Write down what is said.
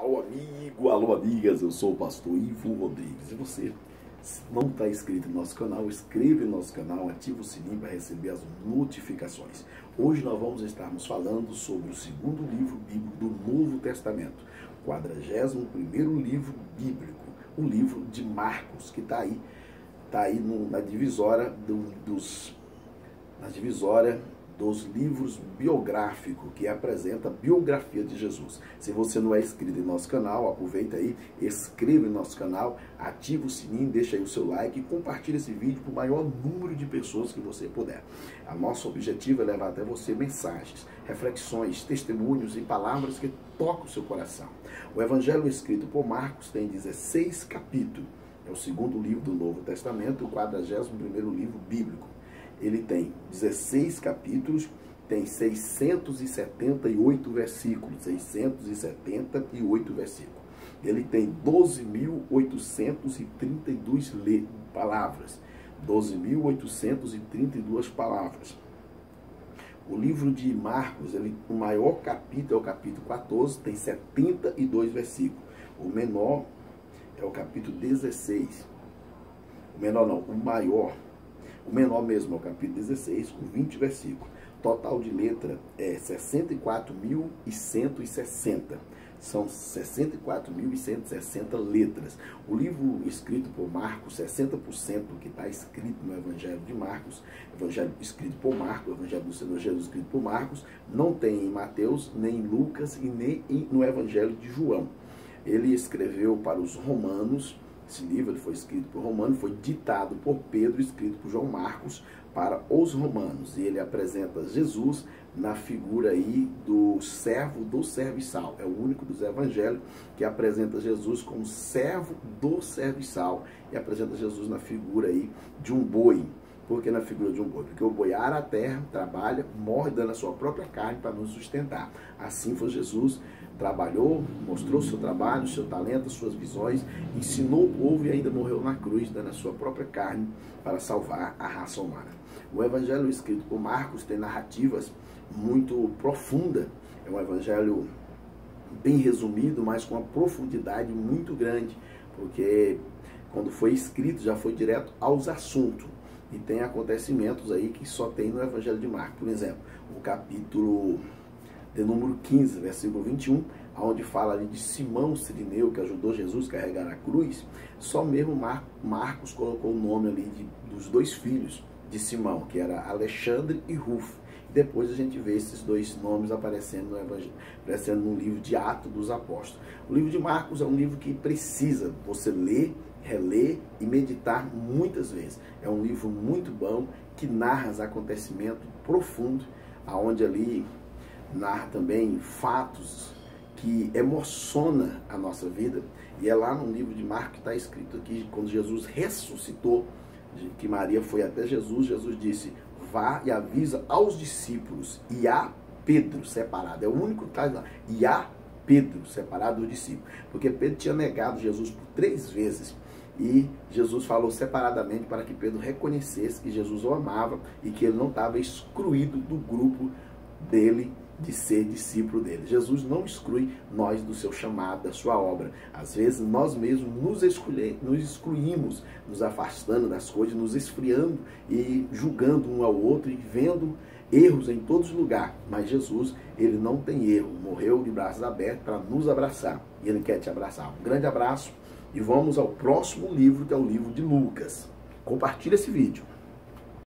Alô amigo, alô amigas, eu sou o pastor Ivo Rodrigues. E você se não está inscrito no nosso canal, inscreva no nosso canal, ative o sininho para receber as notificações. Hoje nós vamos estarmos falando sobre o segundo livro bíblico do Novo Testamento, 41º livro bíblico, o livro de Marcos, que está aí, tá aí no, na divisória do, dos na divisória dos livros biográficos que apresenta a biografia de Jesus. Se você não é inscrito em nosso canal, aproveita aí, inscreva em nosso canal, ativa o sininho, deixa aí o seu like e compartilhe esse vídeo para o maior número de pessoas que você puder. A nosso objetivo é levar até você mensagens, reflexões, testemunhos e palavras que tocam o seu coração. O evangelho escrito por Marcos tem 16 capítulos. É o segundo livro do Novo Testamento, o 41º livro bíblico ele tem 16 capítulos, tem 678 versículos, 678 versículos. Ele tem 12.832 palavras, 12.832 palavras. O livro de Marcos, ele, o maior capítulo é o capítulo 14, tem 72 versículos. O menor é o capítulo 16. O menor não, o maior o menor mesmo é o capítulo 16, com 20 versículos. Total de letra é 64.160. São 64.160 letras. O livro escrito por Marcos, 60% que está escrito no Evangelho de Marcos, Evangelho escrito por Marcos, Evangelho do Senhor Jesus escrito por Marcos, não tem em Mateus, nem em Lucas e nem no Evangelho de João. Ele escreveu para os romanos, esse livro foi escrito por Romano, foi ditado por Pedro, escrito por João Marcos para os romanos. E ele apresenta Jesus na figura aí do servo do serviçal. É o único dos evangelhos que apresenta Jesus como servo do serviçal e apresenta Jesus na figura aí de um boi. Por que na figura de um boi? Porque o boi ara a terra, trabalha, morre dando a sua própria carne para nos sustentar. Assim foi Jesus trabalhou, mostrou seu trabalho, seu talento, suas visões, ensinou o povo e ainda morreu na cruz, dando a sua própria carne para salvar a raça humana. O evangelho escrito por Marcos tem narrativas muito profundas. É um evangelho bem resumido, mas com uma profundidade muito grande, porque quando foi escrito já foi direto aos assuntos. E tem acontecimentos aí que só tem no Evangelho de Marcos. Por exemplo, o capítulo de número 15, versículo 21, onde fala ali de Simão Sirineu, que ajudou Jesus a carregar a cruz, só mesmo Mar Marcos colocou o nome ali de, dos dois filhos de Simão, que era Alexandre e Rufo. Depois a gente vê esses dois nomes aparecendo no, Evangelho, aparecendo no livro de Atos dos Apóstolos. O livro de Marcos é um livro que precisa você ler, reler e meditar muitas vezes. É um livro muito bom que narra os acontecimentos profundos, aonde ali narra também fatos que emociona a nossa vida. E é lá no livro de Marcos que está escrito aqui, quando Jesus ressuscitou, que Maria foi até Jesus, Jesus disse, vá e avisa aos discípulos e a Pedro separado. É o único que está lá. E a Pedro separado dos discípulos. Porque Pedro tinha negado Jesus por três vezes. E Jesus falou separadamente para que Pedro reconhecesse que Jesus o amava e que ele não estava excluído do grupo dele de ser discípulo dele. Jesus não exclui nós do seu chamado, da sua obra. Às vezes nós mesmos nos, nos excluímos, nos afastando das coisas, nos esfriando e julgando um ao outro e vendo erros em todos os lugares. Mas Jesus, ele não tem erro, morreu de braços abertos para nos abraçar. E ele quer te abraçar. Um grande abraço e vamos ao próximo livro, que é o livro de Lucas. Compartilhe esse vídeo.